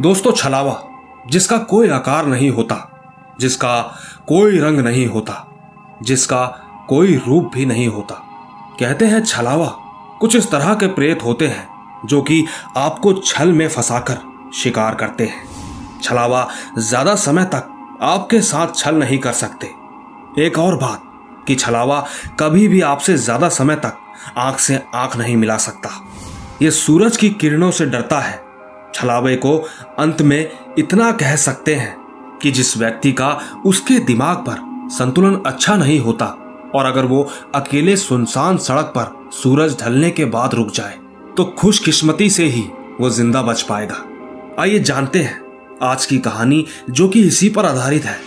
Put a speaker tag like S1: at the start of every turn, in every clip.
S1: दोस्तों छलावा, जिसका कोई आकार नहीं होता, जिसका कोई रंग नहीं होता, जिसका कोई रूप भी नहीं होता। कहते हैं छलावा, कुछ इस तरह के प्रेत होते हैं, जो कि आपको छल में फंसाकर शिकार करते हैं। छलावा, ज़्यादा समय तक आपके साथ छल नहीं कर सकते। एक और बात, कि छलावा कभी भी आपसे ज़्यादा समय तक आँख से आँख नहीं मिला सकता। यह सूरज की किरणों से डरता है छलावे को अंत में इतना कह सकते हैं कि जिस व्यक्ति का उसके दिमाग पर संतुलन अच्छा नहीं होता और अगर वो अकेले सुनसान सड़क पर सूरज ढलने के बाद रुक जाए तो खुशकिस्मती से ही वो ज़िंदा बच पाएगा। आइए जानते हैं आज की कहानी जो कि इसी पर आधारित है।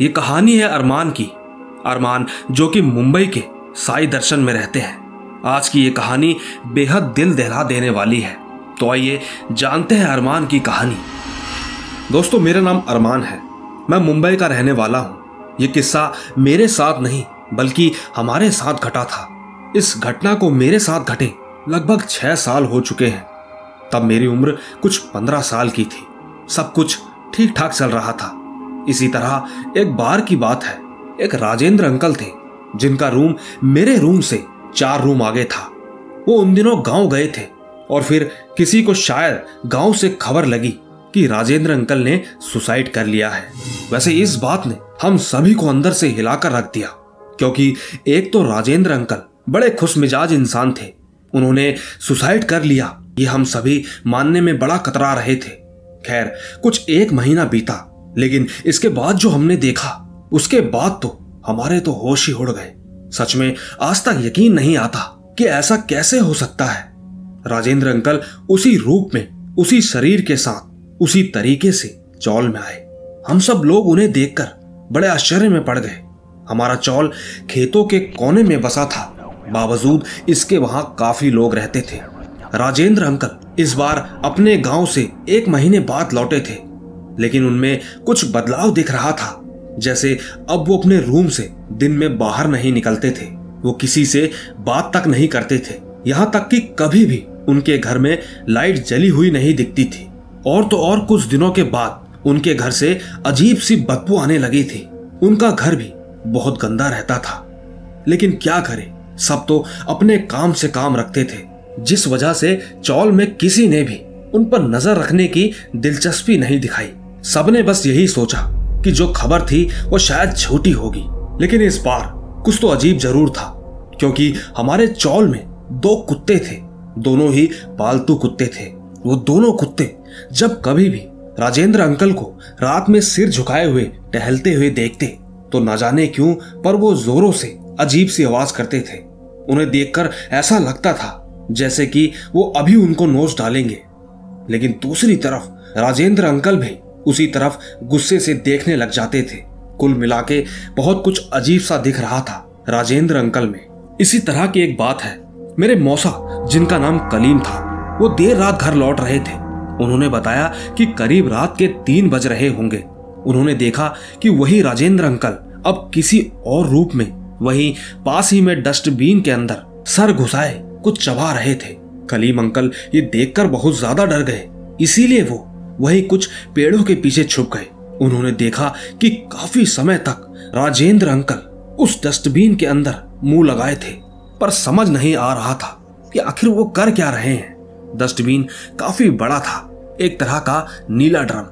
S1: ये कहानी है अरमान की। अरमान जो कि मुंबई के साई दर्शन में रहते हैं। आज की ये कहानी बेहद दिल दहला देने वाली है। तो आइए जानते हैं अरमान की कहानी। दोस्तों, मेरा नाम अरमान है। मैं मुंबई का रहने वाला हूँ। ये किस्सा मेरे साथ नहीं, बल्कि हमारे साथ घटा था। इस घटना को मेरे साथ घटे लगभग छह साल हो चुके हैं। तब मेरी उम्र कुछ पंद्रह साल की थी। सब कुछ ठीक ठाक चल रहा था। इसी तरह एक बार की बात है। एक राजेंद्र अंकल थे, जिनका रूम मेरे रूम से चार रूम आगे था। वो उन दिनों गाँव गए थे। और फिर किसी को शायद गाँव से खबर लगी कि राजेंद्र अंकल ने सुसाइड कर लिया है। वैसे इस बात ने हम सभी को अंदर से हिलाकर रख दिया, क्योंकि एक तो राजेंद्र अंकल बड़े खुश मिजाज इंसान थे। उन्होंने सुसाइड कर लिया ये हम सभी मानने में बड़ा कतरा रहे थे। खैर, कुछ एक महीना बीता, लेकिन इसके बाद जो हमने देखा, उसके बाद तो हमारे तो होश ही उड़ गए। सच में आज तक यकीन नहीं आता कि ऐसा कैसे हो सकता है। राजेंद्र अंकल उसी रूप में, उसी शरीर के साथ, उसी तरीके से चौल में आए। हम सब लोग उन्हें देखकर बड़े आश्चर्य में पड़ गए। हमारा चौल खेतों के कोने में बसा था। बावजूद इसके वहाँ काफ़ी लोग रहते थे। राजेंद्र अंकल इस बार अपने गाँव से एक महीने बाद लौटे थे, लेकिन उनमें कुछ बदलाव दिख रहा था। जैसे अब वो अपने रूम से दिन में बाहर नहीं निकलते थे। वो किसी से बात तक नहीं करते थे। यहाँ तक कि कभी भी उनके घर में लाइट जली हुई नहीं दिखती थी। और तो और कुछ दिनों के बाद उनके घर से अजीब सी बदबू आने लगी थी। उनका घर भी बहुत गंदा रहता था। लेकिन क्या करे? सब तो अपने काम से काम रखते थे, जिस वजह से चौल में किसी ने भी उन पर नज़र रखने की दिलचस्पी नहीं दिखाई। सबने बस यही सोचा कि जो खबर थी, वो शायद छोटी होगी। लेकिन इस बार कुछ तो अजीब ज़रूर था, क्योंकि हमारे चौल में दो कुत्ते थे। दोनों ही पालतू कुत्ते थे। वो दोनों कुत्ते जब कभी भी राजेंद्र अंकल को रात में सिर झुकाए हुए टहलते हुए देखते तो न जाने क्यों पर वो जोरों से, अजीब सी आवाज़ करते थे। उन्हें देखकर ऐसा लगता था जैसे कि वो अभी उनको नोच डालेंगे। लेकिन दूसरी तरफ़ राजेंद्र अंकल भी उसी तरफ़ गुस्से से देखने लग जाते थे। कुल मिला के बहुत कुछ अजीब सा दिख रहा था राजेंद्र अंकल में। इसी तरह की एक बात है मेरे मौसा, जिनका नाम कलीम था, वो देर रात घर लौट रहे थे। उन्होंने बताया कि करीब रात के तीन बज रहे होंगे। उन्होंने देखा कि वही राजेंद्र अंकल अब किसी और रूप में, वही पास ही में डस्टबिन के अंदर सर घुसाए, कुछ चबा रहे थे। कलीम अंकल ये देखकर बहुत ज़्यादा डर गए। इसीलिए वो वही कुछ पेड़ों के पीछे छुप गए। उन्होंने देखा कि काफ़ी समय तक राजेंद्र अंकल उस डस्टबिन के अंदर मुँह लगाए थे। पर समझ नहीं आ रहा था कि आखिर वो कर क्या रहे हैं। डस्टबिन काफ़ी बड़ा था, एक तरह का नीला ड्रम।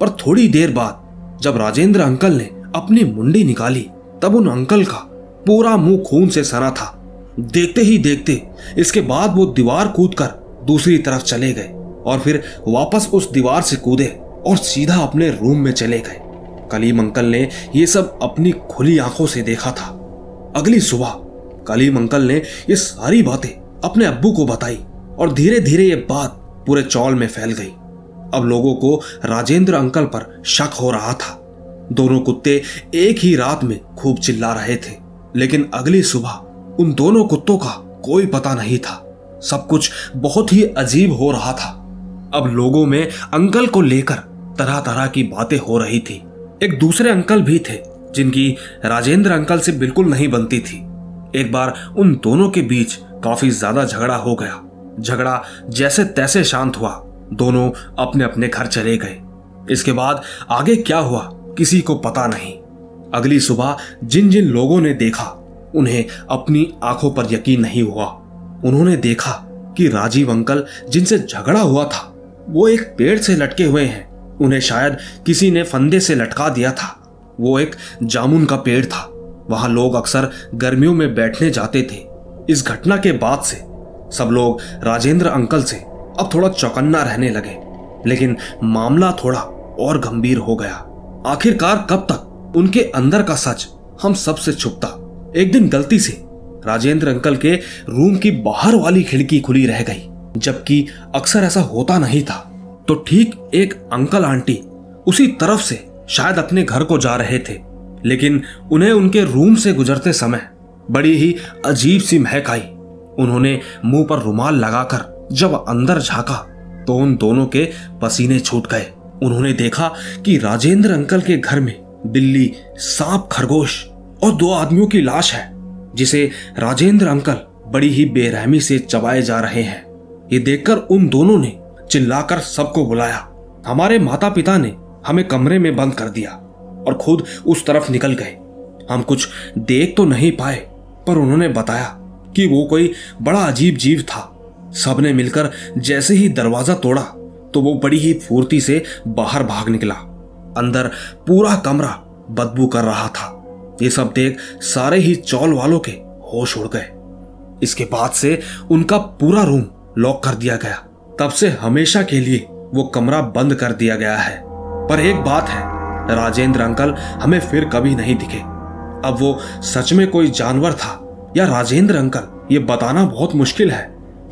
S1: पर थोड़ी देर बाद, जब राजेंद्र अंकल ने अपनी मुंडी निकाली, तब उन अंकल का पूरा मुँह खून से सना था। देखते ही देखते इसके बाद वो दीवार कूद कर दूसरी तरफ़ चले गए और फिर वापस उस दीवार से कूदे और सीधा अपने रूम में चले गए। कलीम अंकल ने ये सब अपनी खुली आँखों से देखा था। अगली सुबह कलीम अंकल ने ये सारी बातें अपने अब्बू को बताई और धीरे धीरे ये बात पूरे चौल में फैल गई। अब लोगों को राजेंद्र अंकल पर शक हो रहा था। दोनों कुत्ते एक ही रात में खूब चिल्ला रहे थे, लेकिन अगली सुबह उन दोनों कुत्तों का कोई पता नहीं था। सब कुछ बहुत ही अजीब हो रहा था। अब लोगों में अंकल को लेकर तरह तरह की बातें हो रही थी। एक दूसरे अंकल भी थे, जिनकी राजेंद्र अंकल से बिल्कुल नहीं बनती थी। एक बार उन दोनों के बीच काफ़ी ज़्यादा झगड़ा हो गया। झगड़ा जैसे तैसे शांत हुआ। दोनों अपने अपने घर चले गए। इसके बाद आगे क्या हुआ, किसी को पता नहीं। अगली सुबह जिन जिन लोगों ने देखा, उन्हें अपनी आँखों पर यकीन नहीं हुआ। उन्होंने देखा कि राजीव अंकल जिनसे झगड़ा हुआ था, वो एक पेड़ से लटके हुए हैं। उन्हें शायद किसी ने फंदे से लटका दिया था। वो एक जामुन का पेड़ था। वहाँ लोग अक्सर गर्मियों में बैठने जाते थे। इस घटना के बाद से सब लोग राजेंद्र अंकल से अब थोड़ा चौकन्ना रहने लगे, लेकिन मामला थोड़ा और गंभीर हो गया। आखिरकार कब तक उनके अंदर का सच हम सबसे छुपता? एक दिन गलती से राजेंद्र अंकल के रूम की बाहर वाली खिड़की खुली रह गई, जबकि अक्सर ऐसा होता नहीं था। तो ठीक एक अंकल आंटी उसी तरफ़ से शायद अपने घर को जा रहे थे। लेकिन उन्हें उनके रूम से गुजरते समय बड़ी ही अजीब सी महक आई। उन्होंने मुँह पर रुमाल लगाकर जब अंदर झांका तो उन दोनों के पसीने छूट गए। उन्होंने देखा कि राजेंद्र अंकल के घर में बिल्ली, सांप, खरगोश और दो आदमियों की लाश है, जिसे राजेंद्र अंकल बड़ी ही बेरहमी से चबाए जा रहे हैं। ये देखकर उन दोनों ने चिल्लाकर सबको बुलाया। हमारे माता पिता ने हमें कमरे में बंद कर दिया। और खुद उस तरफ़ निकल गए। हम कुछ देख तो नहीं पाए, पर उन्होंने बताया कि वो कोई बड़ा अजीब जीव था। सबने मिलकर जैसे ही दरवाज़ा तोड़ा तो वो बड़ी ही फुर्ती से बाहर भाग निकला। अंदर पूरा कमरा बदबू कर रहा था। ये सब देख सारे ही चौल वालों के होश उड़ गए। इसके बाद से उनका पूरा रूम लॉक कर दिया गया। तब से हमेशा के लिए वो कमरा बंद कर दिया गया है। पर एक बात है राजेंद्र अंकल हमें फिर कभी नहीं दिखे। अब वो सच में कोई जानवर था या राजेंद्र अंकल? ये बताना बहुत मुश्किल है,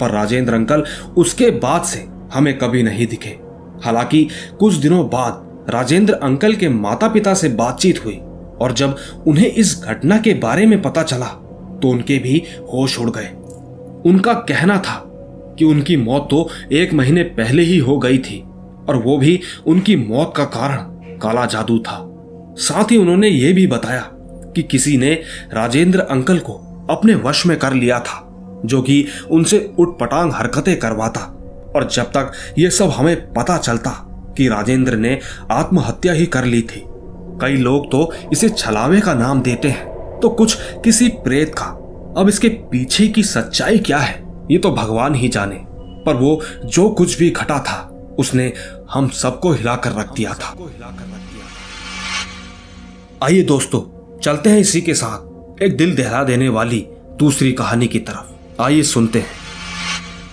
S1: पर राजेंद्र अंकल उसके बाद से हमें कभी नहीं दिखे। हालाँकि कुछ दिनों बाद राजेंद्र अंकल के माता पिता से बातचीत हुई और जब उन्हें इस घटना के बारे में पता चला तो उनके भी होश उड़ गए। उनका कहना था कि उनकी मौत तो एक महीने पहले ही हो गई थी और वो भी उनकी मौत का कारण। काला जादू था। साथ ही उन्होंने ये भी बताया कि किसी ने राजेंद्र अंकल को अपने वश में कर लिया था, जो कि उनसे उटपटांग हरकतें करवाता। और जब तक ये सब हमें पता चलता कि राजेंद्र ने आत्महत्या ही कर ली थी, कई लोग तो इसे छलावे का नाम देते हैं। तो कुछ किसी प्रेत का, अब इसके पीछे की सच्चाई क्या है, ये तो भगवान ही जाने। पर वो जो कुछ भी घटा था उसने हम सबको हिलाकर रख दिया था। आइए दोस्तों, चलते हैं इसी के साथ। एक दिल दहला देने वाली दूसरी कहानी की तरफ़। आइए सुनते हैं।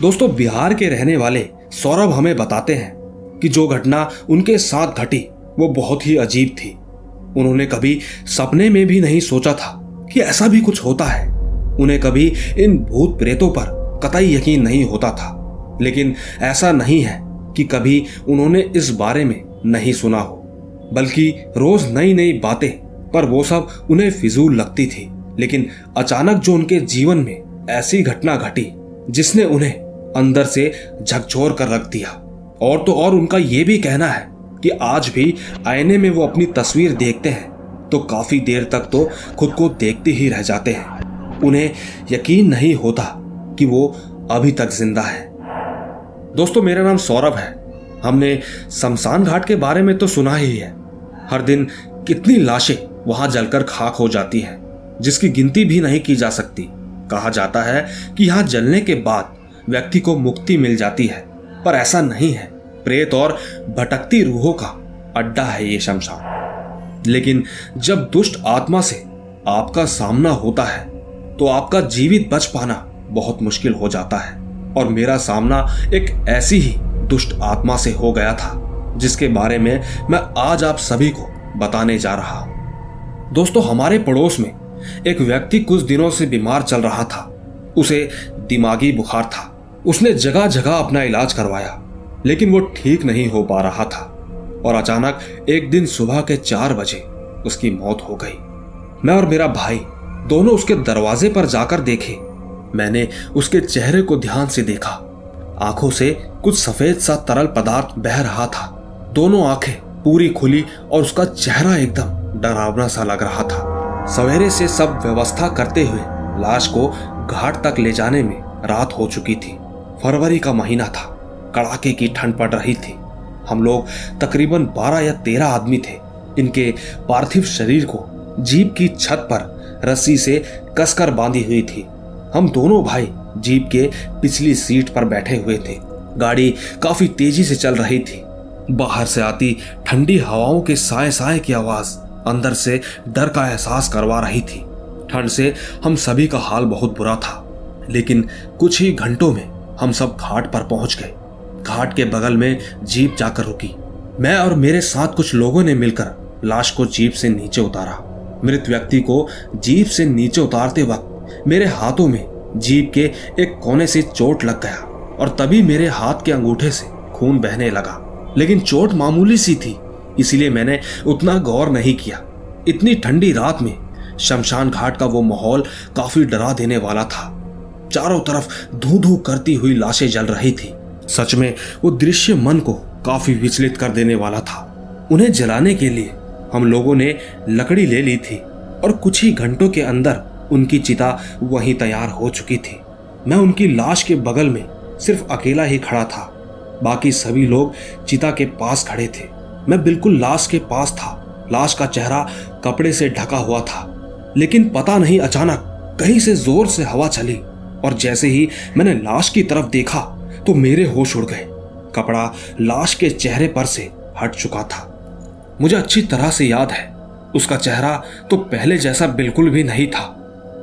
S1: दोस्तों, बिहार के रहने वाले सौरभ हमें बताते हैं कि जो घटना उनके साथ घटी, वो बहुत ही अजीब थी। उन्होंने कभी सपने में भी नहीं सोचा था कि ऐसा भी कुछ होता है। उन्हें कभी इन भूत प्रेतों पर कतई यकीन नहीं होता था। लेकिन ऐसा नहीं है कि कभी उन्होंने इस बारे में नहीं सुना हो, बल्कि रोज नई नई बातें, पर वो सब उन्हें फिजूल लगती थी। लेकिन अचानक जो उनके जीवन में ऐसी घटना घटी, जिसने उन्हें अंदर से झकझोर कर रख दिया। और तो और उनका यह भी कहना है कि आज भी आईने में वो अपनी तस्वीर देखते हैं तो काफ़ी देर तक तो खुद को देखते ही रह जाते हैं। उन्हें यकीन नहीं होता कि वो अभी तक ज़िंदा है। दोस्तों, मेरा नाम सौरभ है। हमने शमशान घाट के बारे में तो सुना ही है। हर दिन कितनी लाशें वहाँ जलकर खाक हो जाती हैं, जिसकी गिनती भी नहीं की जा सकती। कहा जाता है कि यहाँ जलने के बाद व्यक्ति को मुक्ति मिल जाती है, पर ऐसा नहीं है। प्रेत और भटकती रूहों का अड्डा है ये शमशान। लेकिन जब दुष्ट आत्मा से आपका सामना होता है तो आपका जीवित बच पाना बहुत मुश्किल हो जाता है। और मेरा सामना एक ऐसी ही दुष्ट आत्मा से हो गया था, जिसके बारे में मैं आज आप सभी को बताने जा रहा हूँ। दोस्तों, हमारे पड़ोस में एक व्यक्ति कुछ दिनों से बीमार चल रहा था। उसे दिमागी बुखार था। उसने जगह जगह अपना इलाज करवाया, लेकिन वो ठीक नहीं हो पा रहा था और अचानक एक दिन सुबह के चार बजे उसकी मौत हो गई। मैं और मेरा भाई दोनों उसके दरवाजे पर जाकर देखे मैंने उसके चेहरे को ध्यान से देखा। आँखों से कुछ सफ़ेद सा तरल पदार्थ बह रहा था। दोनों आँखें पूरी खुली और उसका चेहरा एकदम डरावना सा लग रहा था। सवेरे से सब व्यवस्था करते हुए लाश को घाट तक ले जाने में रात हो चुकी थी। फरवरी का महीना था। कड़ाके की ठंड पड़ रही थी। हम लोग तकरीबन बारह या तेरह आदमी थे। इनके पार्थिव शरीर को जीप की छत पर रस्सी से कसकर बांधी हुई थी। हम दोनों भाई जीप के पिछली सीट पर बैठे हुए थे। गाड़ी काफ़ी तेज़ी से चल रही थी। बाहर से आती ठंडी हवाओं के साए साए की आवाज़ अंदर से डर का एहसास करवा रही थी। ठंड से हम सभी का हाल बहुत बुरा था, लेकिन कुछ ही घंटों में हम सब घाट पर पहुँच गए। घाट के बगल में जीप जाकर रुकी। मैं और मेरे साथ कुछ लोगों ने मिलकर लाश को जीप से नीचे उतारा। मृत व्यक्ति को जीप से नीचे उतारते वक्त मेरे हाथों में जीप के एक कोने से चोट लग गया और तभी मेरे हाथ के अंगूठे से खून बहने लगा। लेकिन चोट मामूली सी थी, इसीलिए मैंने उतना गौर नहीं किया। इतनी ठंडी रात में शमशान घाट का वो माहौल काफ़ी डरा देने वाला था। चारों तरफ़ धू धू करती हुई लाशें जल रही थी। सच में वो दृश्य मन को काफ़ी विचलित कर देने वाला था। उन्हें जलाने के लिए हम लोगों ने लकड़ी ले ली थी और कुछ ही घंटों के अंदर उनकी चिता वहीं तैयार हो चुकी थी। मैं उनकी लाश के बगल में सिर्फ़ अकेला ही खड़ा था। बाकी सभी लोग चिता के पास खड़े थे। मैं बिल्कुल लाश के पास था। लाश का चेहरा कपड़े से ढका हुआ था। लेकिन पता नहीं अचानक कहीं से ज़ोर से हवा चली और जैसे ही मैंने लाश की तरफ़ देखा तो मेरे होश उड़ गए। कपड़ा लाश के चेहरे पर से हट चुका था। मुझे अच्छी तरह से याद है। उसका चेहरा तो पहले जैसा बिल्कुल भी नहीं था।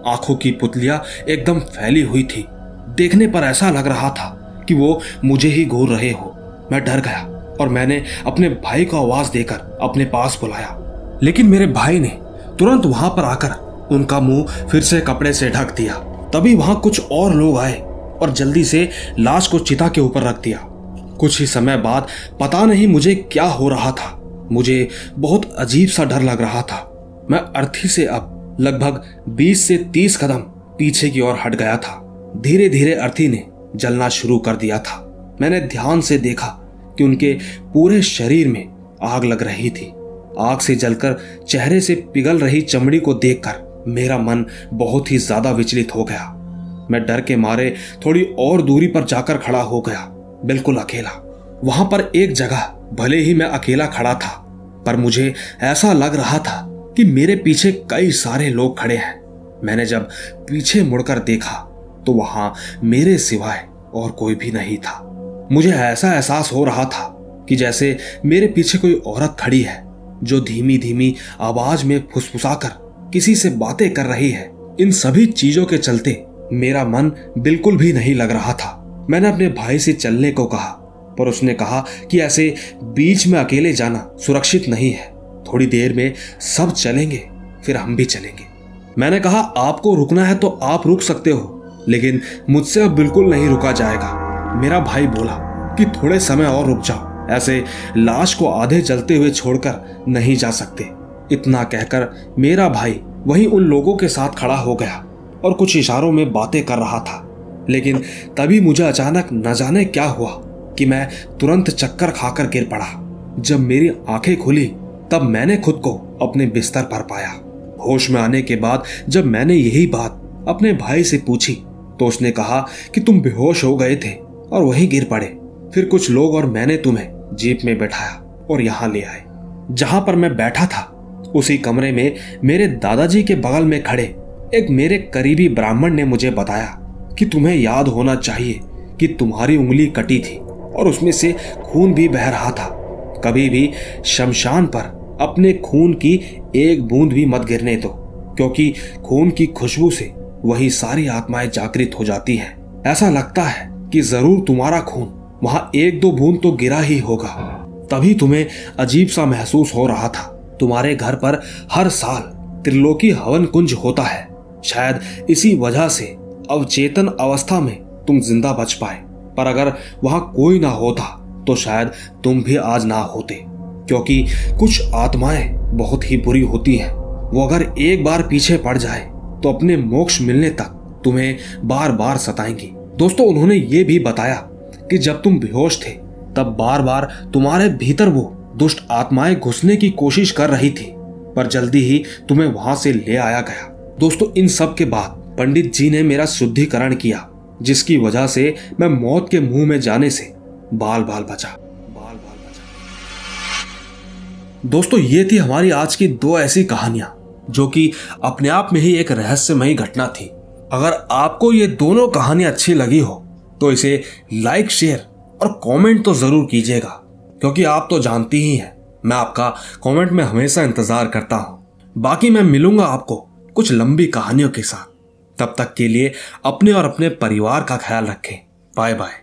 S1: आँखों की पुतलियाँ एकदम फैली हुई थी। देखने पर ऐसा लग रहा था कि वो मुझे ही घूर रहे हो। मैं डर गया और मैंने अपने भाई को आवाज़ देकर अपने पास बुलाया। लेकिन मेरे भाई ने तुरंत वहाँ पर आकर उनका मुँह फिर से कपड़े से ढक दिया। तभी वहाँ कुछ और लोग आए और जल्दी से लाश को चिता के ऊपर रख दिया। कुछ ही समय बाद पता नहीं मुझे क्या हो रहा था। मुझे बहुत अजीब सा डर लग रहा था। मैं अर्थी से अब लगभग 20 से 30 कदम पीछे की ओर हट गया था। धीरे धीरे अर्थी ने जलना शुरू कर दिया था। मैंने ध्यान से देखा कि उनके पूरे शरीर में आग लग रही थी। आग से जलकर चेहरे से पिघल रही चमड़ी को देखकर मेरा मन बहुत ही ज़्यादा विचलित हो गया। मैं डर के मारे थोड़ी और दूरी पर जाकर खड़ा हो गया, बिल्कुल अकेला। वहाँ पर एक जगह भले ही मैं अकेला खड़ा था, पर मुझे ऐसा लग रहा था कि मेरे पीछे कई सारे लोग खड़े हैं। मैंने जब पीछे मुड़कर देखा तो वहाँ मेरे सिवाय और कोई भी नहीं था। मुझे ऐसा एहसास हो रहा था कि जैसे मेरे पीछे कोई औरत खड़ी है, जो धीमी धीमी आवाज़ में फुसफुसाकर किसी से बातें कर रही है। इन सभी चीज़ों के चलते मेरा मन बिल्कुल भी नहीं लग रहा था। मैंने अपने भाई से चलने को कहा, पर उसने कहा कि ऐसे बीच में अकेले जाना सुरक्षित नहीं है। थोड़ी देर में सब चलेंगे, फिर हम भी चलेंगे। मैंने कहा, आपको रुकना है तो आप रुक सकते हो, लेकिन मुझसे अब बिल्कुल नहीं रुका जाएगा। मेरा भाई बोला कि, थोड़े समय और रुक जाओ, ऐसे लाश को आधे जलते हुए छोड़कर नहीं जा सकते। इतना कहकर मेरा भाई वहीं उन लोगों के साथ खड़ा हो गया और कुछ इशारों में बातें कर रहा था। लेकिन तभी मुझे अचानक न जाने क्या हुआ कि मैं तुरंत चक्कर खाकर गिर पड़ा। जब मेरी आँखें खुली तब मैंने खुद को अपने बिस्तर पर पाया। होश में आने के बाद जब मैंने यही बात अपने भाई से पूछी तो उसने कहा कि तुम बेहोश हो गए थे और वहीं गिर पड़े। फिर कुछ लोग और मैंने तुम्हें जीप में बैठाया और यहाँ ले आए। जहाँ पर मैं बैठा था, उसी कमरे में मेरे दादाजी के बगल में खड़े एक मेरे करीबी ब्राह्मण ने मुझे बताया कि तुम्हें याद होना चाहिए कि तुम्हारी उंगली कटी थी और उसमें से खून भी बह रहा था। कभी भी शमशान पर अपने खून की एक बूंद भी मत गिरने दो, क्योंकि खून की खुशबू से वही सारी आत्माएँ जागृत हो जाती हैं। ऐसा लगता है कि ज़रूर तुम्हारा खून वहाँ एक दो बूंद तो गिरा ही होगा। तभी तुम्हें अजीब सा महसूस हो रहा था। तुम्हारे घर पर हर साल त्रिलोकी हवन कुंज होता है। शायद इसी वजह से अवचेतन अवस्था में तुम ज़िंदा बच पाए। पर अगर वहाँ कोई ना होता तो शायद तुम भी आज ना होते। क्योंकि कुछ आत्माएँ बहुत ही बुरी होती हैं। वो अगर एक बार पीछे पड़ जाए तो अपने मोक्ष मिलने तक तुम्हें बार बार सताएँगी। दोस्तों, उन्होंने ये भी बताया कि जब तुम बेहोश थे, तब बार बार तुम्हारे भीतर वो दुष्ट आत्माएँ घुसने की कोशिश कर रही थी, पर जल्दी ही तुम्हें वहाँ से ले आया गया। दोस्तों, इन सब के बाद पंडित जी ने मेरा शुद्धिकरण किया, जिसकी वजह से मैं मौत के मुँह में जाने से बाल बाल बचा। दोस्तों, ये थी हमारी आज की दो ऐसी कहानियाँ, जो कि अपने आप में ही एक रहस्यमयी घटना थी। अगर आपको ये दोनों कहानियाँ अच्छी लगी हो तो इसे लाइक, शेयर और कमेंट तो ज़रूर कीजिएगा, क्योंकि आप तो जानती ही हैं। मैं आपका कमेंट में हमेशा इंतज़ार करता हूँ। बाकी मैं मिलूँगा आपको कुछ लंबी कहानियों के साथ। तब तक के लिए अपने और अपने परिवार का ख्याल रखें। Bye bye